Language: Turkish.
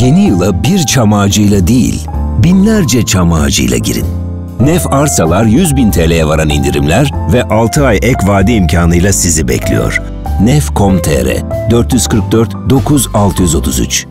Yeni yıla bir çam ağacıyla değil, binlerce çam ağacıyla girin. Nef arsalar 100 bin TL'ye varan indirimler ve 6 ay ek vade imkanıyla sizi bekliyor. Nef.com.tr 444 9633